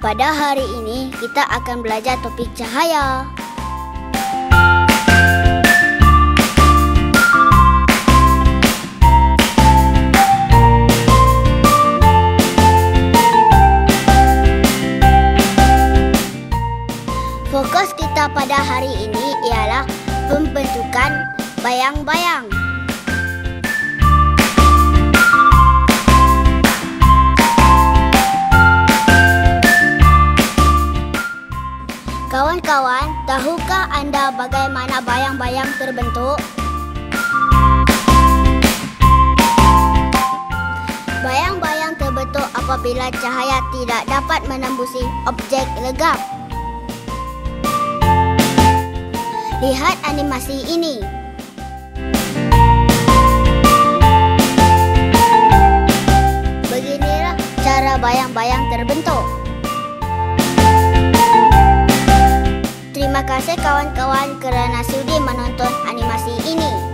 Pada hari ini, kita akan belajar topik cahaya. Fokus kita pada hari ini ialah pembentukan bayang-bayang. Kawan-kawan, tahukah anda bagaimana bayang-bayang terbentuk? Bayang-bayang terbentuk apabila cahaya tidak dapat menembusi objek legam. Lihat animasi ini. Beginilah cara bayang-bayang terbentuk. Terima kasih kawan-kawan kerana sudi menonton animasi ini.